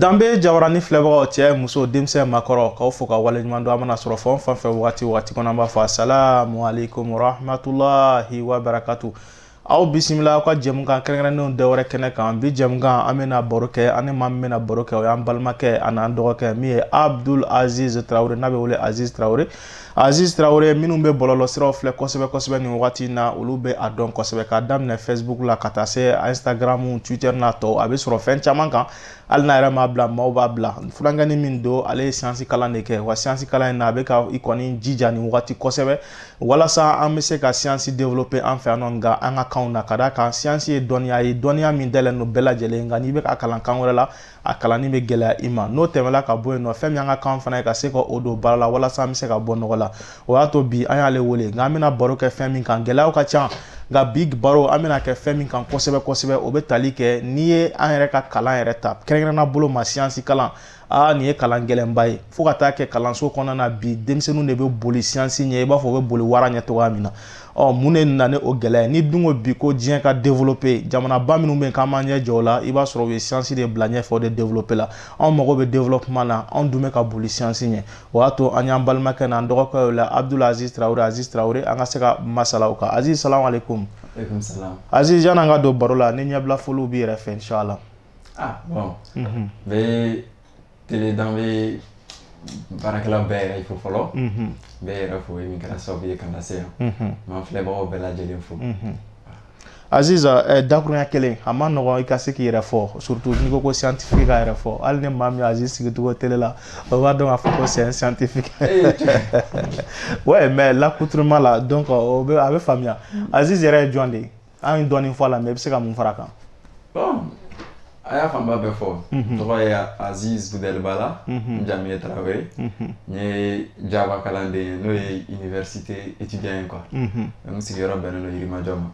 danbe jawarani filɛbagaw cɛ muso denmisɛn makɔrɔ k'aw fo ka waleɲuman don an mana sɔrɔ fɛn fɛn fɛ wagati wagati kɔnɔ an b'a fɔ asalamu aleykum warahmatulahi wabarakatu aw bisimila aw ka jɛmukan kɛrɛnkɛrɛnnenw dɛwɛrɛ kɛnɛ kan bi jɛmukan an bɛna baro kɛ ani maa min bɛna baro kɛ o y'an balimakɛ an'an dɔgɔkɛ min ye abdul aziz tarawele n'a bɛ wele aziz tarawele aziz tarawele minnu bɛ bɔlɔlɔ siraw filɛ kosɛbɛ kosɛbɛ nin wagati in na olu bɛ a dɔn kosɛbɛ k'a daminɛ facebook la ka taa se instagram twitter n'a tɔw a bɛ sɔrɔ fɛn caman kan hali n'a yɛrɛ m'a bila maaw b'a bila furankɛni min don ale ye siyansi kalan de kɛ wa siyansi kalan in na a bɛ ka i kɔni jija nin wagati kosɛbɛ walasa an bɛ se ka siyansi developpe an fɛ yan nɔ nka an ka kanw na ka d'a kan siyansi ye dɔnniya ye dɔnniya min dalen don bɛɛ lajɛlen nka n'i bɛ ka kalan kan wɛrɛ la a kalanni bɛ gɛlɛya i ma n'o tɛmɛla ka bɔ yen nɔ fɛn min y'an ka kan fana ye ka se ka o don baara la walasa an bɛ se ka bɔ nɔgɔ la o y'a to bi an y'ale wele nka an bɛna baro kɛ fɛn min kan gɛlɛyaw ka ca nka bi baro an bɛna kɛ fɛn min kan kosɛbɛ kosɛbɛ o bɛ tali kɛ n'i ye an yɛrɛ ka kalan yɛrɛ ta kɛrɛnkɛrɛnna bolo ma siyansi kalan aa nin ye kalan gɛlɛnba ye fo ka taa kɛ kalanso kɔnɔna na bi denmisɛnninw de bɛ boli siyansi ɲɛ i b'a fɔ u bɛ boli wara ɲɛ cogoya min na ɔ mun de nana ni o gɛlɛya ye ni dun ko bi ko diɲɛ ka développé jamanaba minnu bɛ yen k'an b'an ɲɛ jɔ o la i b'a sɔrɔ u ye siyansi de bila ɲɛfɛ o de développé la anw mago bɛ développement na anw dun bɛ ka boli siyansi ɲɛ o y'a to an y'an balimakɛ n'an dɔgɔkɛ o la abdul aziz tarawele aziz tarawele an ka se ka masala o kan aziz salamu aleykum aziz yan'an ka don baro la ni ɲɛbila foliw b'i yɛrɛ fɛ inshallah ah bon n bɛ tele dan bɛ baarakɛla bɛɛ yɛrɛ fo fɔlɔ bɛɛ yɛrɛ fo ye min kɛra sababu ye ka na se yan n b'an filɛbagaw bɛɛ lajɛlen fo Aziza eh, dakurunya kelen a ma nɔgɔ i ka se k'i yɛrɛ fɔ surtout n'i ko ko scientifique k'a yɛrɛ fɔ hali ni maa min y'a Aziz sigicogo tele la o b'a dɔn k'a fɔ ko c'est un scientifique ouais mais l'accoutrement la donc o bɛ a bɛ faamuya Aziz yɛrɛ ye jɔn de ye an ye dɔɔnin fɔ a la mɛ i bɛ se ka mun fara kan a y'a fanba bɛɛ fɔ mhm. tɔgɔ ye aziz budɛlibala mhm. n jamu ye tarawele mhm. n ye jaba kalanden ye n'o ye université étudiant ye quoi n sigiyɔrɔ bɛnnen don yirimajɔ ma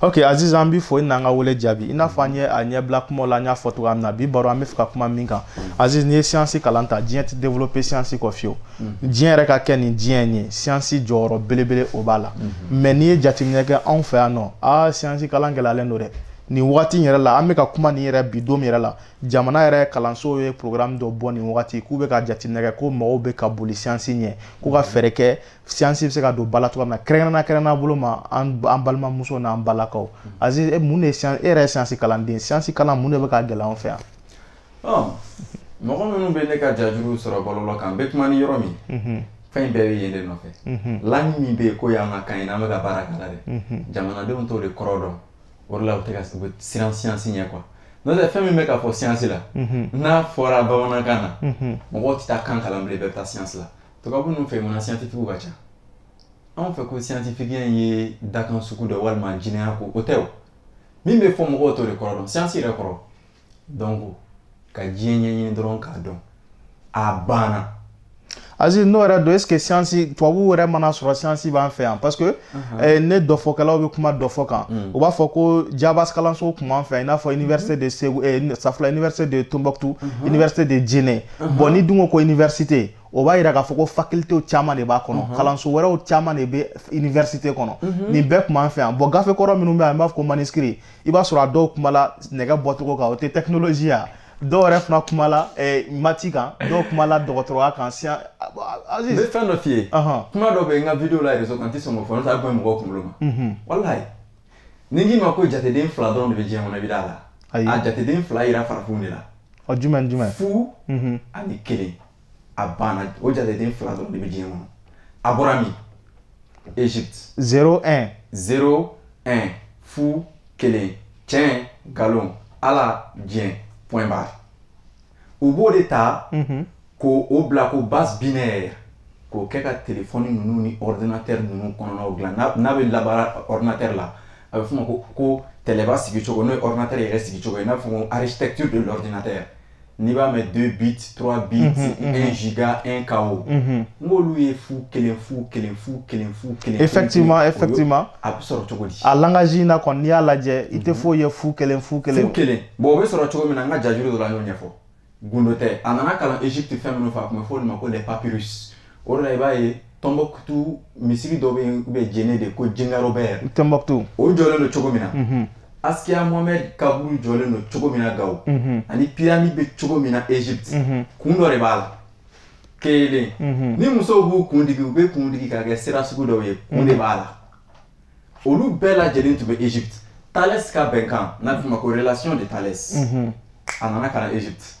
ok aziz an b'i fo i n'an ka wele jaabi i n'a fɔ an ye a ɲɛbila kumaw la an y'a fɔ cogoya min na bi baro an bɛ fɛ ka kuma min kan aziz n'i ye siyansi kalan ta diɲɛ tɛ développé siyansi kɔ fiyewu diɲɛ yɛrɛ ka kɛ nin diɲɛ in ye siyansi jɔyɔrɔ belebele o b'a la mɛ n'i ye jateminɛ kɛ anw fɛ yan nɔ aa siyansi kalan gɛlɛyalen don dɛ nin wagati in yɛrɛ la an bɛ ka kuma nin yɛrɛ bi don min yɛrɛ la jamana yɛrɛ kalanso ye programme dɔ bɔ nin wagati k'u bɛ ka jateminɛ kɛ ko mɔgɔw bɛ ka boli siyansi ɲɛ k'u ka fɛɛrɛ kɛ siyansi bɛ se ka don bala cogoya min na kɛrɛnkɛrɛnnenya kɛrɛnkɛrɛnnenya bolo ma an balimamuso n'an balakaw aziz e mun de ye siyansi e yɛrɛ ye siyansi kalanden siyansi kalan mun de bɛ ka gɛlɛya an fɛ yan mɔgɔ minnu bɛ ne ka jajuru sɔrɔ bɔlɔlɔ kan n bɛ kuma ni yɔrɔ min mhm. fɛn in bɛɛ bɛ yelen nɔfɛ mhm. langi min bɛ yen ko y'an ka kan ye n'an bɛ ka baara k'a la dɛ mhm. jamanadenw t'o de kɔrɔ dɔn o de la u tɛ ka u bɛ siran siyansi ɲɛ kuwa n'o tɛ fɛn min bɛ ka fɔ siyansi la n'a fɔra bamanankan na mɔgɔw tɛ taa kan kalan bilen bɛɛ bɛ taa siyansi la tubabu ninnu fɛ yen munna siyantifikiw ka ca anw fɛ ko siyantifikiya in ye dakan sugu dɔ walima jinɛya ko o tɛ o min bɛ fɔ mɔgɔw t'o de kɔrɔ dɔn siyansi yɛrɛ kɔrɔ donc ka diɲɛ ɲɛɲini dɔrɔn k'a dɔn a banna aziz n'o yɛrɛ don est ce que siyansi tubabuw yɛrɛ mana sɔrɔ siyansi b'an fɛ yan parce que uh-huh. eh, ne dɔfɔkɛlaw bɛ kuma dɔfɔ kan mm. u b'a fɔ ko jabas kalanso tun b'an fɛ yan i n'a fɔ université de segu eh, safila université de tombouctou uh-huh. université de djene uh-huh. bon ni dun ko ko université o b'a yira k'a fɔ ko facultew caman de b'a kɔnɔ kalanso wɛrɛw caman de bɛ université kɔnɔ nin bɛɛ tun b'an fɛ yan bon gafe kɔrɔ minnu bɛ yan an b'a fɔ ko maniskiri i b'a sɔrɔ a dɔw kuma la nɛgɛ bɔcogo kan o tɛ tɛkinolozi ya dɔw yɛrɛ fana kuma la eh, mati kan dɔw kuma la dɔgɔtɔrɔya kan siya n bɛ fɛn dɔ f'i ye kuma dɔ bɛ yen n ka video la reseau kan n tɛ sɔn k'o fɔ n'o tɛ a bɛ bɔ mɔgɔw kunkolo ma mhm. walayi ni n k'i ma ko jateden fila dɔrɔn de bɛ diɲɛ kɔnɔ i bɛ d'a la a jateden fila yira farafinw de la ɔ jumɛn jumɛn fu mhm. ani kelen a banna o jateden fila dɔrɔn de bɛ diɲɛ kɔnɔ a bɔra min egypte zero un zero un fu kelen tiɲɛ nkalon ala diɲɛ point barre u b'o de ta mhm. ko o bila ko base binaire k'o kɛ ka telefɔni ninnu ni ordinateur ninnu kɔnɔnaw dilan n'a bɛ labaara ordinateur la a bɛ f'o ma ko ko tɛlɛba sigicogo n'o ye ordinateur yɛrɛ sigicogo ye n'a bɛ f'o ma ko architecture de l'ordinateur n'i b'a mɛn deux bits trois bits mhm, mhm. un giga un KO n k'olu ye fu kelen fu kelen fu kelen fu kelen effectivement effectivement a bɛ sɔrɔ cogo di a langage in na kɔni n'i y'a lajɛ i tɛ foyi ye fu kelen fu kelen fu kelen bon o bɛ sɔrɔ cogo min na n ka jajuru dɔ la n y'o ɲɛfɔ gundo tɛ a nana kalan Egypte fɛn minnu fɛ a tun bɛ fɔ olu ma ko les papyrus o de la i b'a ye tɔnbɔkutu misiri dɔ bɛ yen bɛ jene de ko jengaro bɛɛ tɔnbɔkutu o jɔlen don cogo min na mhm. asikiya mohamɛd kaburu jɔlen don cogo min na gawo mhm. ani piramide bɛ cogo min na egypte mhm. kun dɔ de b'a la kelen ni musow b'u kun digi u bɛ kun digi k'a kɛ sira sugu dɔw ye kun de b'a la olu bɛɛ lajɛlen tun bɛ egypte tales ka bɛnkan n'a bɛ f'o ma ko relation de tales a nana ka na egypte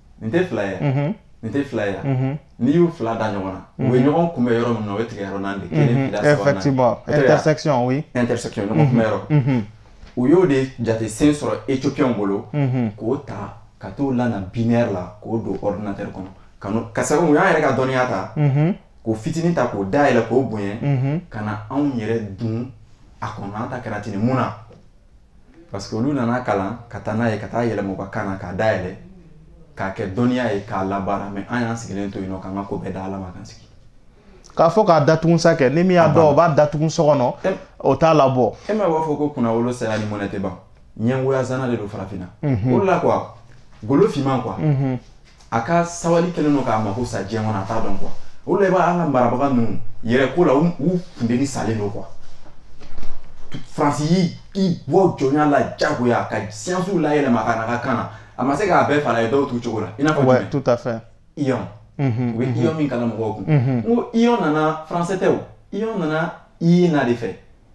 nin tɛ fila ye mhm. nin tɛ fila ye mhm. n'i y'u fila da ɲɔgɔn na u bɛ mhm. ɲɔgɔn kunbɛ yɔrɔ min na o bɛ tigɛ yɔrɔ naani de kelen fila saba effectivement intersection oui intersection ɲɔgɔn kunbɛ yɔrɔ u y'o de jate sen sɔrɔ éthiopiens bolo k'o ta ka t'o lana binaire la k'o don ordinateur kɔnɔ ka n'o ka sabu u y'an yɛrɛ ka dɔnniya ta k'o fitinin ta k'o dayɛlɛ k'o bonya ka na anw yɛrɛ dun a kɔnɔ an ta kɛra ten mun na parce que olu nana kalan ka taa n'a ye ka taa yɛlɛma u ka kan na k'a dayɛlɛ k'a kɛ dɔnniya ye k'a labaara mɛ an y'an sigilen to yen nɔ k'an ka ko bɛɛ da ala ma kan sigi k'a fɔ k'a datugun sa kɛ ni min y'a dɔn o b'a datugun so kɔnɔ o t'a labɔ e ma b'a fɔ ko kunnawolo saya ni mɔnɛ tɛ ban ɲɛngoya zana de don farafinna o de la quoi golo finman quoi a ka sabali kɛlen don k'a mako sa diɲɛ kɔnɔ a t'a dɔn kuwa o la i b'a an ka marabaga ninnu yɛrɛ ko la u funteni salen don kuwa faransi y'i i bɔ jɔnya la jagoya ka siyansiw layɛlɛma ka na ka kan na a ma se k'a bɛɛ fara ye dɔw t'u cogo la i n'a fɔ jumɛn tout à fait iyon u bɛ iyon min kalan mɔgɔw kun n ko iyon nana faransɛ tɛ o iyon nana iye na de fɛ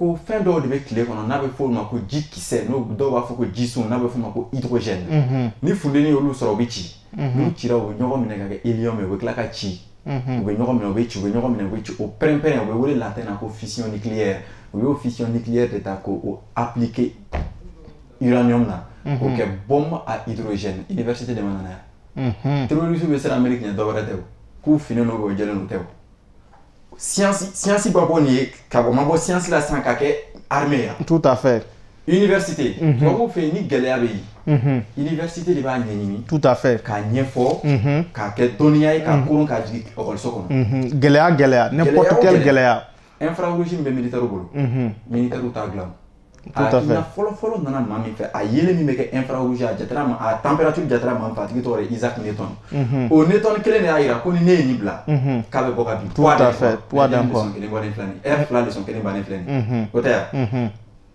ko fɛn dɔw de bɛ tile kɔnɔ n'a bɛ fɔ olu ma ko ji kisɛ n'o dɔw b'a fɔ ko jisun n'a bɛ fɔ o ma ko hydrogène mhm. ni funteni y'olu sɔrɔ u bɛ ci mhm. n'u cira u bɛ ɲɔgɔn minɛ ka kɛ helium ye u bɛ tila ka ci mhm. u bɛ ɲɔgɔn minɛ u bɛ ci u bɛ ɲɔgɔn minɛ u bɛ ci o pɛrɛnpɛrɛn o bɛ wele latin na ko fission nucléaire u y'o fission nucléaire de ta k'o appliquer uranium na k'o kɛ bombe à hydrogène université de ma nana yan terroriste bɛ siran amérique ɲɛ dɔwɛrɛ tɛ o k'u finen don u jɛlen don tɛ o siyansi siyansi bɛ bɔ nin ye ka bɔ ma bɔ siyansi la sisan ka kɛ armée ya tout à fait université mhm. tubabuw fɛ yen ni gɛlɛya bɛ yen mhm. université de b'a ɲɛɲini tout à fait k'a ɲɛfɔ mhm. k'a kɛ dɔnniya ye k'a koron k'a jigin ekɔliso kɔnɔ gɛlɛya gɛlɛya n'importe quelle gɛlɛya infrarouge min bɛ militaire bolo militaire t'a dilan Tout à fait. fɔlɔ fɔlɔ nana maa min fɛ a yeli min bɛ kɛ infrarouge a jatera ma a température jatera maa min fɛ a tigi tɔgɔ de Isaac Newton mhm. o Newton kelen de y'a jira ko ni ne ye nin bila mhm. k'a bɛ bɔ ka bin poids de fɛ poids de kɔ kelen bɔlen filɛ nin air fila leçon kelen bannen filɛ nin o tɛ yan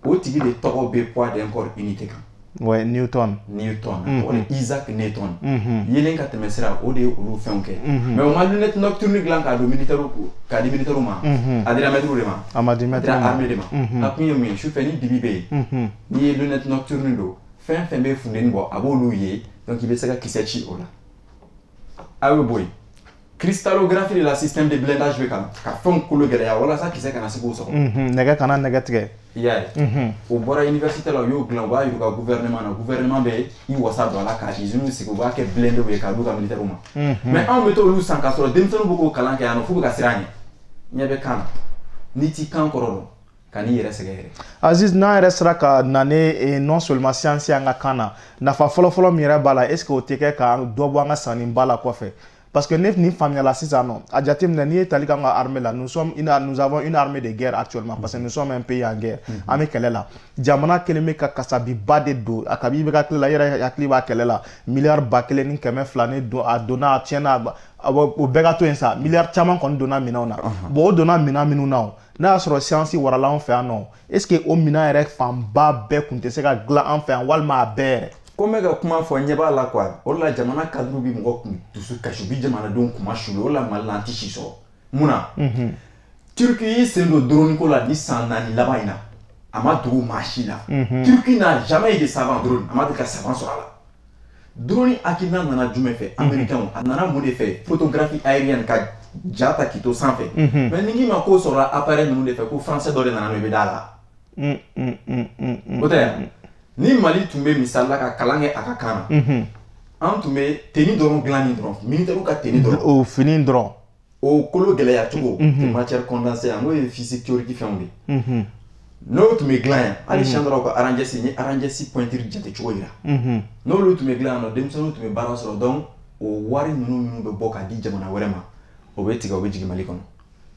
o tigi de tɔgɔ bɛ poids de corps unité kan Ouais, Newton. Newton. Mm -hmm. ouais, Isaac Newton. Mm -hmm. Yelen ka tɛmɛ sira o de ye olu fɛnw kɛ. Mm -hmm. Mais o ma lunette nocturne dilan k'a don militaire k'a di militaire ma. Mm -hmm. A dira mɛtiriw de ma. A ma di mɛtiriw ma. A dira armée de ma. Mm -hmm. A kun ye mun ye sufɛ ni dibi bɛ yen. Mm -hmm. N'i ye lunette nocturne don fɛn fɛn bɛ funteni bɔ a b'olu ye donc i bɛ se ka kisɛ ci o la. a y'o bɔ yen cristalographie de la système de blindage bɛ ka ka fɛnw kolo gɛlɛya walasa kisɛ kana se k'o sɔgɔ mhm, nɛgɛ kana nɛgɛ tigɛ i y'a ye mhm. o bɔra université la u y'o dilan u b'a yiruka gouvernement na gouvernement bɛ i wasa don a la ka usines sigi u b'a kɛ blindew ye k'a d'u ka militaires ma mhm. mais anw bɛ t'olu san k'a sɔrɔ denmisɛnninw bɛ k'o kalan kɛ yan nɔ f'u bɛ ka siran a ɲɛ ɲɛ bɛ kan na n'i t'i kan kɔrɔ dɔn ka n'i yɛrɛ sɛgɛn yɛrɛ aziz n'an yɛrɛ sera ka na ne eh, non seulement siyansi an ka kan na nafa fɔlɔfɔlɔ min yɛrɛ b'a la est ce que o tɛ kɛ ka dɔ bɔ an ka sanni ba la kɔfɛ parce que ne nin faamuyala sisan nɔ a jateminɛ n'i ye tali k'an ka armée la nous sommes une nous avons une armée de guerre actuellement parce que nous sommes un pays en guerre mm-hmm. an bɛ kɛlɛ la jamana kelen bɛ ka kasabiba de don a kabi bɛ ka tila i yɛrɛ hakili b'a kɛlɛ la miliyari ba kelen ni kɛmɛ fila ni don a donna a tiɲɛna o bɛɛ ka to yen sa miliyari caman kɔni donna minɛnw na uh-huh. bon o donna minɛn minnu na o n'a y'a sɔrɔ siyansi warala an fɛ yan nɔ est ce que o minan yɛrɛ fanba bɛɛ kun tɛ se ka dilan an fɛ yan walima a bɛɛ yɛrɛ ko n bɛ ka kuma fɔ ɲɛ b'a la kuwa o de la jamana kaduru bi mɔgɔ kun dusu kasi u bi jamanadenw kuma suli o de la mali la an ti si sɔrɔ mun na mhm. turki y'i sen don doroni ko la ni san naani laban in na a ma dogo maa si la mhm. turki n'a jamais ye de savan doroni a ma deli ka savan sɔrɔ a la drone hakilina nana jumɛn fɛ mhm. américain a nana mun de fɛ photographie aérienne ka ja ta k'i to sanfɛ mhm. mais ni k'i ma k'o sɔrɔla appareil ninnu de fɛ ko français dɔ de nana n'o i bɛ d'a la mm, mm, mm, o tɛ yan ni mali tun bɛ misali la ka kalan kɛ a ka kan na mhm. an tun bɛ teni dɔrɔn dilanni dɔrɔn militɛriw ka teni dɔrɔn o fini dɔrɔn o kolo gɛlɛya cogo mhm. matière condensée an ko ye physique théorique fɛnw de mhm. n'o tun bɛ dilan yan hali mhm. siɲɛ dɔrɔn ka aranjɛsi n ye aranjɛsi pɔntiri jate cogo yira n'olu tun bɛ dilan yan nɔ denmisɛnninw tun bɛ baara sɔrɔ dɔn o wari ninnu minnu bɛ bɔ k'a di jamana wɛrɛ ma o bɛ tigɛ o bɛ jigin mali kɔnɔ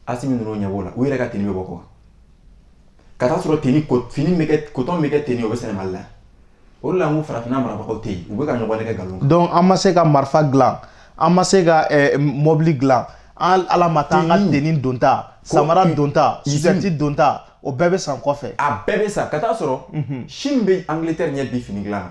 asimi ninnu ɲɛ b'o la u yɛrɛ ka tini bɛ bɔ kɔ ka taa sɔrɔ teni fini bɛ kɛ kotɔn bɛ kɛ teni o bɛ sɛnɛ mali la o de la n ko farafinna marabagaw tɛ yen u bɛ ka ɲɔgɔn nɛgɛ nkalon kan donc an ma se ka marifa dilan an ma se ka eh, mɔbili dilan an ala ma taa an ka teni donta samara donta suzɛti donta o bɛɛ bɛ san kɔfɛ a bɛɛ bɛ san ka taa sɔrɔ sini bɛ angleterre ɲɛ bi fini dilan na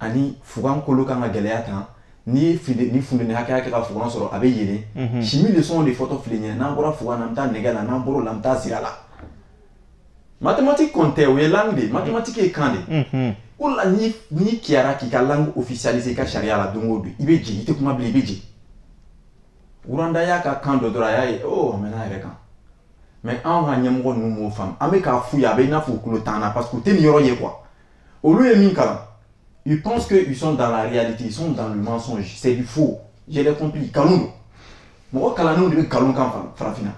ani fugan kolo kan ka gɛlɛya tan n'i ye fili ni funteni hakɛya kɛ ka fugan sɔrɔ a bɛ yelen mhm. simi lesɔnw de fɔtɔ fili ɲɛ n'an bɔra fugan na an bɛ taa nɛgɛ la n'an bɔr'o la an bɛ taa zira la mathématique kɔni tɛ o ye langue de ye mathématique ye kan de ye mhm. o la n'i n'i kiyara k'i ka langue officialiser i ka sariya la don o don i bɛ jigin i tɛ kuma bilen i bɛ jigin wuranda y'a ka kan dɔ dɔrɔn a y'a ye o a mɛnna a yɛrɛ kan mɛ anw ka ɲɛmɔgɔ ninnu m'o faamu an bɛ k'a f'u ye a bɛ i n'a fɔ u tulo t'an na parce que u tɛ nin yɔrɔ ye quoi olu ye min kalan ils pensent que ils sont dans la réalité ils sont dans le mensonge c'est du faux je l'ai compris nkalon don mɔgɔ kalannenw de bɛ nkalon kan farafinna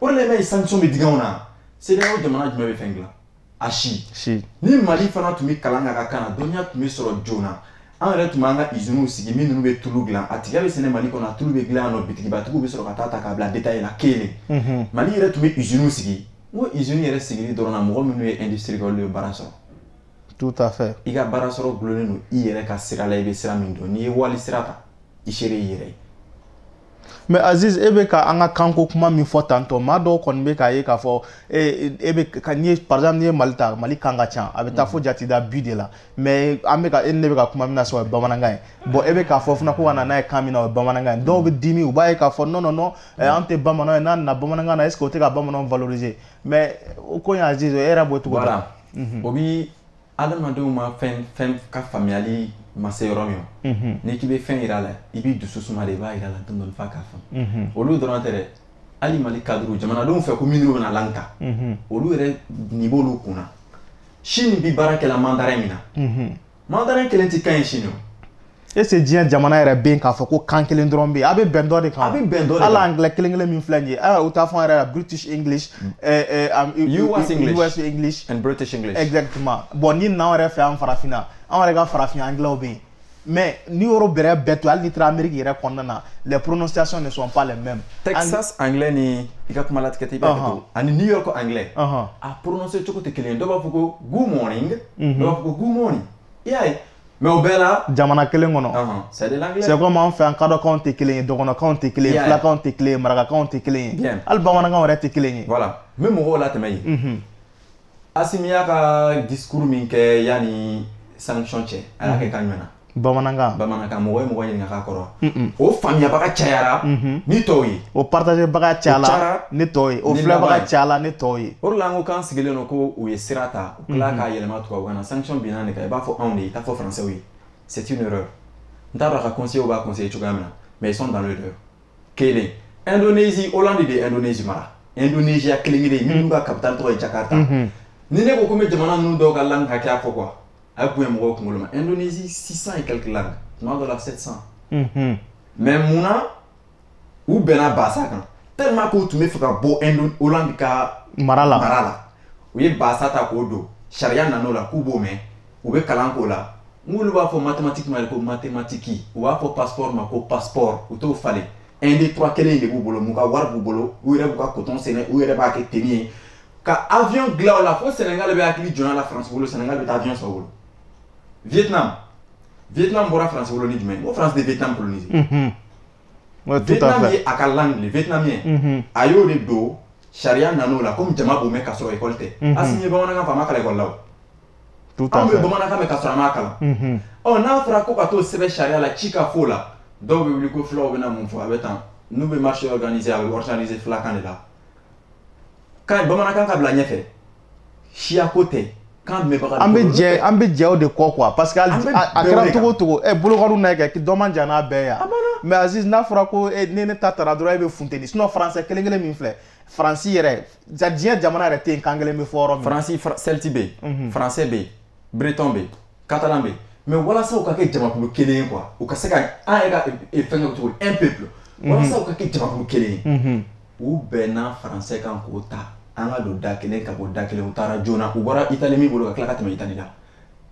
o de la i b'a ye sanction bɛ digɛnw na CEDEAO jamana jumɛn bɛ fɛn dilan a si ni Mali fana tun bɛ kalan k'a ka kan na dɔnniya tun bɛ sɔrɔ joona an yɛrɛ tun b'an ka iziniw sigi min ninnu bɛ tulu dilan a tigɛ bɛ sɛnɛ mali kɔnɔ a tulu bɛ dilan yan nɔ bitigibatigiw bɛ sɔrɔ ka taa ta k'a bila detaye la kelen mhm. mali yɛrɛ tun bɛ iziniw sigi n ko izini yɛrɛ sigili dɔrɔn na mɔgɔ minnu ye industrie kɛ olu ye baara sɔrɔ tout à fait i ka baara sɔrɔ gulonnen don i yɛrɛ ka sira la i bɛ sira min dɔn n'i ye wali sira ta i seere i yɛrɛ ye mɛ aziz e bɛ ka an ka kanko kuma min fɔ tantɔ maa dɔw kɔni bɛ k'a ye k'a fɔ e bɛ ka n'i ye par exemple n'i ye mali ta mali kan ka ca a bɛ taa fo mm. jatida bi de la mɛ an bɛ ka e ni ne bɛ ka kuma min na sɔrɔ o ye bamanankan ye bɔn e bɛ k'a fɔ fana ko ka na n'a ye kan min na o ye bamanankan ye dɔw bɛ dimi u b'a ye k'a fɔ nɔn nɔn nɔn an tɛ bamananw ye n'a nana bamanankan na est ce que o tɛ ka bamananw valoriser mɛ o ko in a zizo e yɛrɛ b'o cogo la o bi adamadenw ma fɛn fɛn ka faamuyali ma se yɔrɔ min ma n'i k'i bɛ fɛn yira a la i b'i dusu suma de i b'a yira a la dɔɔni dɔɔni f'a k'a faamu olu dɔrɔn tɛ dɛ hali mali kaduru jamanadenw fɛ ko minnu bɛna lan ta olu yɛrɛ nin b'olu kunna sini bi baara kɛla mandarin min na mhm. mandarin kelen tɛ kan ye sini o est ce que diɲɛ jamana yɛrɛ bɛ yen k'a fɔ ko kan kelen dɔrɔn bɛ yen a bɛ bɛn dɔ de kan a bɛ bɛn dɔ de kan hali angilɛ kelen kelen min filɛ nin ye aa u t'a fɔ an yɛrɛ la british english mm. eh, eh, um, us english us english and british english exactement bon ni n'anw yɛrɛ fɛ yan farafinna anw yɛrɛ ka farafin angilɛw bɛ yen mais ni yɔrɔ bɛrɛ bɛɛ to hali ni taara ameriki yɛrɛ kɔnɔna na les prononciations ne sont pas les mêmes texas anglais ni i ka kuma latigɛ tɛ i b'a kɛ to ani new york anglais a prononce cogo tɛ kelen ye dɔ b'a fɔ ko good morning dɔ b'a fɔ ko good morning i y'a ye mɛ o bɛɛ la jamana kelen kɔnɔ c'est comme an fɛ an kadɔkanw tɛ kelen ye dɔgɔnɔkanw tɛ kelen ye filakanw tɛ kelen ye marakakanw tɛ kelen ye hali bamanankanw yɛrɛ tɛ kelen ye voilà n bɛ mɔgɔw latɛmɛ yen Asimi y'a ka discours min kɛ yanni sanction cɛ a y'a kɛ ka ɲɛna bamanankan bamanankan mɔgɔ ye mɔgɔ ɲininka k'a kɔrɔ o faamuyabaga cayara ni tɔw ye o partagebaga cayala ni tɔw ye o filɛbaga cayala ni tɔw ye o de la an ko k'an sigilen don ko u ye sira ta u tila k'a yɛlɛma tubabukan na sanction binna de kan i b'a fɔ anw de i t'a fɔ français ye c'est une erreur n t'a dɔn a ka conseiller b'a conseiller cogoya min na mais ils sont dans l'erreur kelen indonésie hollande de ye indonésie mara indonésia kelen kelen minnu ka capital tɔgɔ ye jakarta mhm. ni ne ko ko n bɛ jamana ninnu dɔw ka langue hakɛya fɔ kuwa a ye bonya mɔgɔw kunkolo ma indonésie 600 et quelques langues tuma dɔ la 700 mhm. mais mun na u bɛnna basa kan tellement k'u tun bɛ fɛ ka bɔ indo hollande ka mara la mara la u ye basa ta k'o don sariya nan'o la k'u b'o mɛn u bɛ kalan k'o la n'olu b'a fɔ matematiki ma ko matematiki u b'a fɔ pasipɔri ma ko pasipɔri u t'o falen un de trois kelen de b'u bolo mun ka wari b'u bolo u yɛrɛ b'u ka kotɔn sɛnɛ u yɛrɛ b'a kɛ teni ye ka avion dilan o la fo sɛnɛgali bɛ hakili jɔnya la faransi bolo sɛnɛgali bɛ taa avion sɔrɔ bolo vietnam vietnam bɔra faransi bolo ni jumɛn ye ko faransi de vietnam kolonise vietnam ye a ka langue de vietnamien a y'o de don sariya nan'o la komi jama b'o mɛn ka sɔrɔ ekɔli tɛ a signe bamanankan fɔ a ma kalan ekɔli la o tout à fait anw bɛ bamanankan mɛn ka sɔrɔ an m'a kalan mhm. ɔ n'a fɔra ko ka t'o sɛbɛn sariya la ci ka f'o la dɔw bɛ wuli ko fulaw bɛna mun fɔ a bɛ tan n'u bɛ marché organiser a bɛ organiser fulakan de la kan bamanankan ka bila ɲɛfɛ siyako tɛ kan mɛnbaga an bɛ jɛ an bɛ jɛ o de kɔ quoi parce que a kɛra cogo cogo ɛ eh, bolokɔriw na kɛ dɔ man jan n'a bɛɛ yan mais Aziz n'a fɔra ko eh, ni ne ta tara dɔrɔn e bɛ funteni sinon français kelen kelen min filɛ faransi yɛrɛ ja diɲɛ jamana yɛrɛ tɛ yen kan kelen bɛ fɔ yɔrɔ min faransi sɛliti bɛ yen faransɛ bɛ yen breton bɛ yen katalan bɛ yen mɛ walasa u ka kɛ jamakulu kelen ye kuwa u ka se ka an yɛrɛ ka fɛn kɛ cogo un peuple walasa u ka kɛ jamakulu kelen ye u bɛnna faransɛ kan k'o ta an ka don da kelen ka bɔ da kelen u taara joona u bɔra itali min bolo ka tila ka tɛmɛ itali la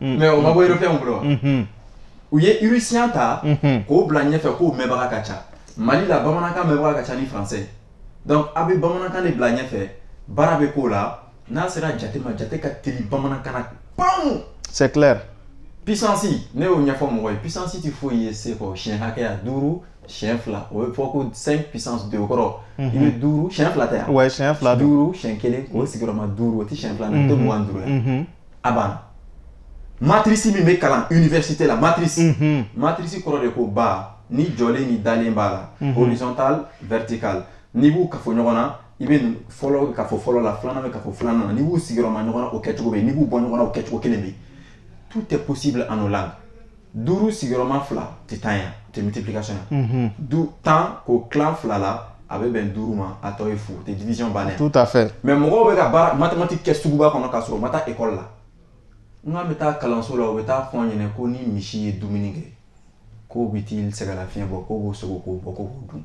Mm. mais o ma bɔ européen bolo mm-hmm. u ye irisiyan ta mm-hmm. k'o bila ɲɛfɛ k'o mɛnbaga ka ca mali la bamanankan mɛnbaga ka ca ni français donc a bɛ bamanankan de bila ɲɛfɛ baara bɛ k'o la n'a sera jate ma jate ka teli bamanankan na pam c'est clair puissance ne y'o ɲɛfɔ mɔgɔ ye puissance tɛ foyi ye se kɔ siɲɛ hakɛya duuru siɲɛ fila o bɛ fɔ ko cinq puissance de o kɔrɔ i bɛ duuru siɲɛ fila tɛ yan siɲɛ fila duuru siɲɛ kelen o sigiyɔrɔma duuru o tɛ siɲɛ fila na o tɛ mugan duuru ye a banna matirisi min bɛ kalan université la matirisi mhm. matirisi kɔrɔ de ko ba ni jɔlen ni dalen b'a la mhm. horizontal vertical n'i b'u kafo ɲɔgɔn na i bɛ fɔlɔ kafo fɔlɔ la filanan bɛ kafo filanan na n'i b'u sigiyɔrɔma ɲɔgɔn na o kɛcogo bɛ yen n'i b'u bɔ ɲɔgɔn na o kɛcogo kelen bɛ yen tout est possible en nos langues duuru sigiyɔrɔma fila tɛ tan yan tɛ multiplication yan mhm. du tan k'o tilan fila la a bɛ bɛn duuru ma a tɔ ye fu tɛ division bannen tout à fait mais mɔgɔw bɛ ka baara mathématique kɛ suguba kɔnɔ k'a sɔrɔ u ma taa école la n k'an bɛ taa kalanso la u bɛ taa fɔ an ɲɛna ko ni misi ye dumuni kɛ k'o bɛ t'i sɛgɛlafiɲɛ bɔ k'o b'o sogo k'o bɔ k'o b'o dun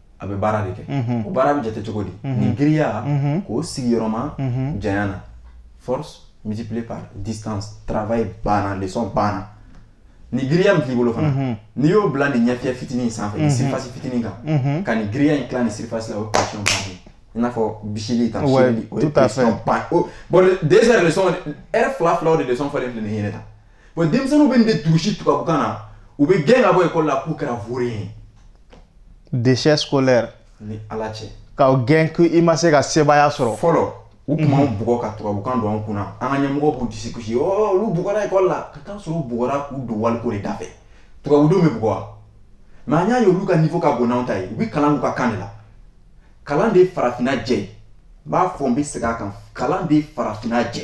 a bɛ baara de kɛ o baara bɛ jate cogo di nin giriya k'o sigiyɔrɔma janya na force multipliée par distance travail banna leçon banna ni giriya min t'i bolo fana mhm. n'i y'o bila nin ɲɛfiyɛ fitinin sanfɛ ni mhm. sirifasi fitinin kan mhm. ka nin giriya in tila ni sirifasi la o ye passion ba ye i n'a fɔ bisili tan seegin o ye passion ba ye bɔn desɛri lesɔn ɛrɛ fila filaw de lesɔn fɔlen filɛ nin ye ne ta bɔn denmisɛnninw bɛ nin de durusi tubabukan na u bɛ gɛn ka bɔ ekɔli la k'u kɛra vore ye déchet scolaire ni ala cɛ k'aw gɛn ko i ma se ka sebaaya sɔrɔ fɔlɔ u tun b'anw bugɔ ka tubabukan don an kun na an ka ɲɛmɔgɔ b'u disi gosi ɔ olu bugɔra ekɔli la ka taa sɔrɔ u bugɔra k'u don waliko de dafɛ tubabudenw bɛ bugɔ wa mɛ an y'a ye olu ka nivo ka bon n'anw ta ye u bɛ kalan k'u ka kan de la kalan de ye farafinna jɛ n b'a fɔ n bɛ segin a kan kalan de ye farafinna jɛ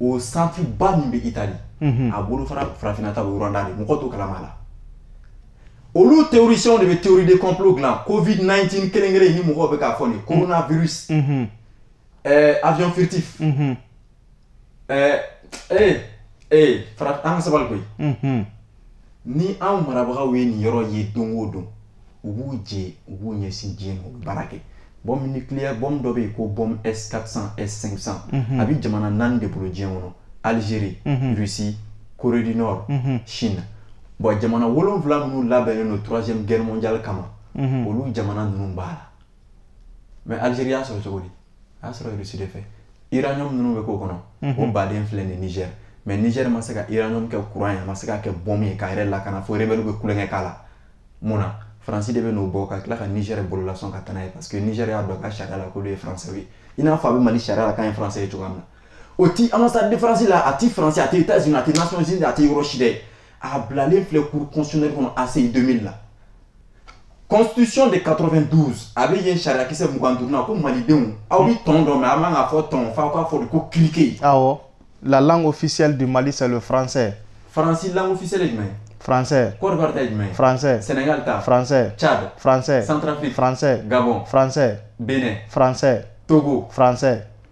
o centre ba min bɛ Italie mhm. a bolo fara farafinna ta Rwanda de mɔgɔ t'o kalama la olu théoriciens de bɛ théorie de complot dilan covid 19 kelen kelen ni mɔgɔw bɛ k'a fɔ nin coronavirus ɛɛ mhm. eh, avion furtif ɛɛ mhm. eh, ee eh, ee fara an ka sabali koyi. ni anw marabagaw ye nin yɔrɔ ye don o don u b'u je u b'u ɲɛsin diɲɛ ma u bɛ baara kɛ bɔm nucléaire bɔm dɔ bɛ yen ko bɔm S400 S500 a bɛ jamana naani de bolo diɲɛ kɔnɔ Algérie mhm. Russie Corée du Nord mhm. Chine bɔn jamana wolonwula minnu labɛnnen don troisième guerre mondiale kama mhm. olu jamana ninnu b'a la mais Algérie y'a sɔrɔ cogo di a y'a sɔrɔ Russie de fɛ uranium ninnu bɛ k'o kɔnɔ mhm. o baden filɛ nin Niger mais Niger ma se ka uranium kɛ courant ye a ma se ka kɛ bombe ye k'a yɛrɛ lakana fo rebelle bɛ kulonkɛ k'a la mun na faransi de bɛ n'o bɔ ka tila ka Niger bololasɔn ka taa n'a ye parce que Niger y'a dɔn ka sariya la k'olu ye français ye i n'a fɔ a bɛ Mali sariya la k'an ye français ye cogoya min na o ti an ka sa différence la a ti français a ti États-Unis a ti Nations Unies a ti yɔrɔ si dɛ a bilalen filɛ cour constitutionnelle kɔnɔ ACI 2000 la constitution de 92 a bɛ yen sariyakisɛ mugan duuru na ko malidenw aw bɛ tɔn dɔ mɛ a man ka fɔ tɔn f'aw k'a fɔ de ko clique. awɔ la langue officielle du mali c'est le français. faransi langue officielle ye jumɛn ye. français Côte-d'Ivoire ta ye jumɛn ye français Sénégal ta français Tchad français Centrafrique français Gabon français Bénin français Togo français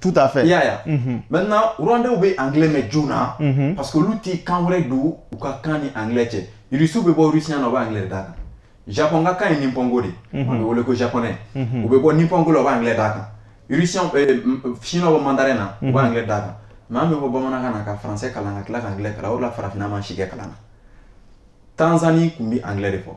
Tout à fait. Ya ya. Mhm. Maintenant, Rwandais bɛ anglais mɛn joona. Mhm. Parce que olu ti kan wɛrɛ don u ka kan ni anglais cɛ. Irisiw bɛ bɔ Rusiya na u bɛ anglais de d'a kan. Japon ka kan ye Nipongo de. An mhm. bɛ wele ko japonais. U bɛ bɔ Nipongo la u bɛ anglais d'a kan. Rusiya eh, Chinois bɔ mandarin na u bɛ anglais d'a kan. Mais an bɛ bɔ bamanankan na ka français kalan ka tila ka anglais kalan o de la farafinna ma si kɛ kalan na. Tanzanie tun bɛ anglais de fɔ.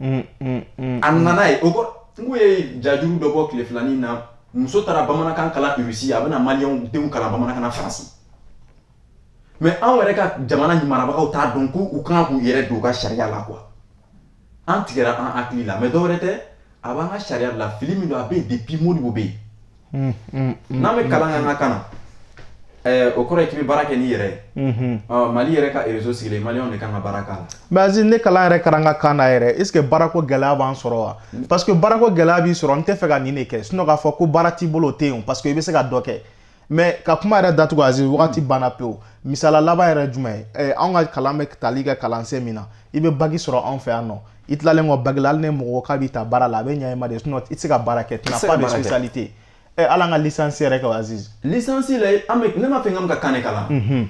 Mm, mm, mm, a nana ye o ko n ko ye jajuru dɔ bɔ tile filani na muso taara bamanankan kalan irisi a bɛna maliyɛnw denw kalan bamanankan na faransi mɛ anw yɛrɛ ka jamana marabagaw t'a dɔn ko u kan k'u yɛrɛ don u ka sariya la kuwa an tigɛra an hakili la mɛ dɔwɛrɛ tɛ a b'an ka sariya la fili min don a bɛ yen depuis modibo bɛ yen Mm, mm, mm, n'an bɛ kalan kan ka kan na eh, o kɔrɔ ye k'i bɛ baara kɛ n'i yɛrɛ ye mm-hmm. ah, mali yɛrɛ ka rezo sigilen maliyɛnw de kan ka baara k'a la bazi ne kalan yɛrɛ kɛra n ka kan na yɛrɛ est ce que baarako gɛlɛya b'an sɔrɔ wa parce que baarako gɛlɛya b'i sɔrɔ n tɛ fɛ ka nin de kɛ sinɔn k'a fɔ ko baara t'i bolo o tɛ yen parce que i bɛ se ka dɔ kɛ mais ka kuma yɛrɛ datugu aziz wagati hmm. banna pewu misala laban yɛrɛ jumɛn ye eh, anw ka kalan bɛ tali kɛ kalansen min na i bɛ bagi sɔrɔ anw fɛ yan nɔ i tilalen kɔ bagila hali ne mɔgɔ k'a b'i ta baara la a bɛ ɲɛ i ma de sinon i tɛ se ka baara kɛ tu n'as pas de spécialité ɛ hali an ka lisansi yɛrɛ kɛ aziz lisansi la an bɛ ne m'a fɛ n ka ka kan de kalan mhm.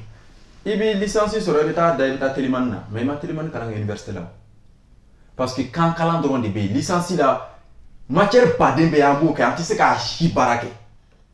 i bɛ lisansi sɔrɔ i bɛ taa da i bɛ taa telimani na mais i ma telimani kalan kɛ université la parce que kan kalan dɔrɔn de bɛ yen lisansi la matière baden bɛ yen an b'o kɛ an tɛ se k'a si baara kɛ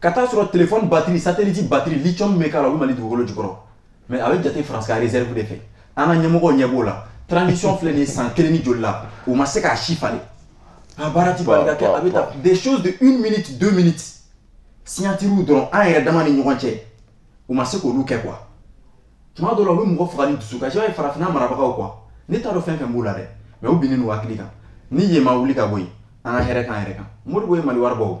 ka taa sɔrɔ telefɔni batiri sateliti batiri lithium bɛ k'a la olu mali dugukolo jukɔrɔ mɛ a bɛ jate faransi ka réserve de fɛ an ka ɲɛmɔgɔw ɲɛ b'o la transition filɛ nin ye san kelen ni joli la u ma se k'a si falen a baara ti bali ka kɛ a bɛ ta des choses de une minute deux minutes signatiriw dɔrɔn an yɛrɛ dama ni ɲɔgɔn cɛ u ma se k'olu kɛ quoi tuma dɔ la u bɛ mɔgɔ faga ni dusu kasi b'a ye farafinna marabagaw quoi ne t'a dɔn fɛn fɛn b'u la dɛ mɛ u binnen don hakili kan ni yen ma wuli ka bɔ yen an ka hɛrɛ k'an yɛrɛ kan moribo ye mali wari bɔ o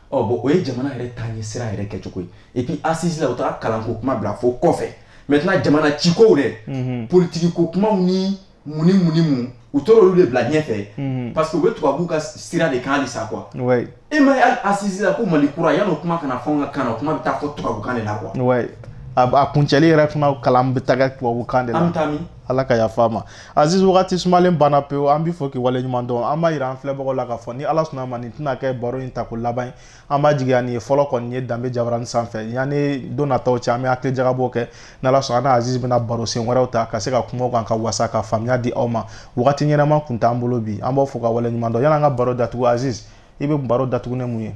ɔ bɔn o ye jamana yɛrɛ taa ɲɛ sira yɛrɛ kɛcogo ye et puis assise la u taara kalanko kuma bila fo kɔfɛ maintenant jamana cikow dɛ mhm. politiki ko kumaw ni mun ni mun ni mun u tora olu de bila ɲɛfɛ mhm. parce que u bɛ tubabuw ka sira de kan halisa quoi e ma ye hali assise la ko mali kura yan'o kuma kana fɔ an ka kan na o kuma bɛ taa fɔ tubabukan de la quoi a kuncɛli yɛrɛ kuma kalan bɛ taga tubabukan de la an bɛ taa min ala ka yafa ma aziz wagati sumalen banna pewu an b'i fɔ k'i waleɲuman dɔn an b'a yira an filɛbagaw la k'a fɔ ni ala sɔnna ma nin tɛna kɛ baro in tako laban ye an b'a jigiya nin ye fɔlɔ kɔni ye danbe jabarani sanfɛ yanni don nataw cɛ an bɛ hakili jagabɔ kɛ n'ala sɔnna na aziz bɛna baro sen wɛrɛw ta ka se ka kumaw kan ka wasa ka faamuya di aw ma wagati ɲɛnama kun t'an bolo bi an b'aw fo ka waleɲuman dɔn yan'an ka baro datugu aziz i bɛ baro datugu ne mun ye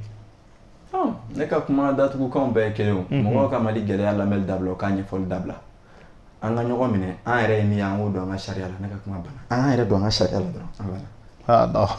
ne ka kuma datugukanw bɛɛ ye kelen o mɔgɔw ka mali gɛlɛya lamɛnli dabila o k'a ɲɛfɔli dabila an ka ɲɔgɔn minɛ an yɛrɛ ye min ye an k'o don an ka sariya la ne ka kuma banna an k'an yɛrɛ don an ka sariya la dɔrɔn an banna Ah, non.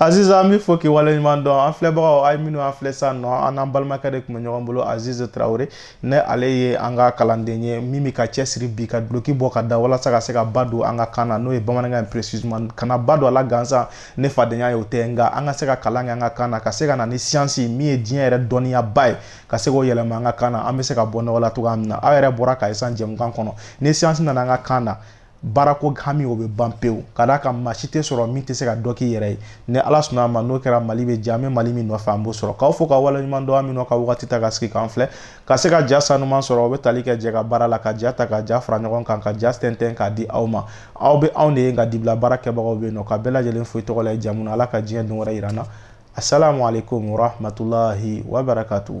Aziz an b'i fo k'i waleɲuman dɔn an filɛbagaw a ye minnu an filɛ sisan nɔ an n'an balimakɛ de tun bɛ ɲɔgɔn bolo Aziz Traore ne ale ye an ka kalanden ye min bɛ ka cɛsiri bi ka duloki bɔ ka da walasa ka se ka ba don an ka kan na n'o ye bamanankan ye précisément kana ba don a la gansan ne fadenya ye o tɛ nka an ka se ka kalan kɛ an ka kan na ka se ka na ni siyansi min ye diɲɛ yɛrɛ dɔnniyaba ye ka se k'o yɛlɛma an ka kan na an bɛ se ka bɔ nɔgɔ la cogoya min na aw yɛrɛ bɔra ka ye sisan jɛmukan kɔnɔ ni siyansi nana an ka kan na baarako hami o bɛ ban pewu ka d'a kan maa si tɛ sɔrɔ min tɛ se ka dɔ k'i yɛrɛ ye ni ala sɔnna a ma n'o kɛra mali bɛ diya an bɛ mali min nɔfɛ an b'o sɔrɔ k'aw fo ka waleɲuman dɔn min ka wagati ta ka sigi k'an filɛ ka se ka ja sanuman sɔrɔ o bɛ tali kɛ jɛ ka baara la ka ja ta ka ja fara ɲɔgɔn kan ka ja tɛntɛn k'a di aw ma aw bɛ anw de ye nka dibila baara kɛbagaw bɛ yen nɔ ka bɛɛ lajɛlen foyi tɔgɔ la ye jamu na ala ka diɲɛ don wɛrɛ yira an na assalamu alaikum warahmatullahi wabarakatuh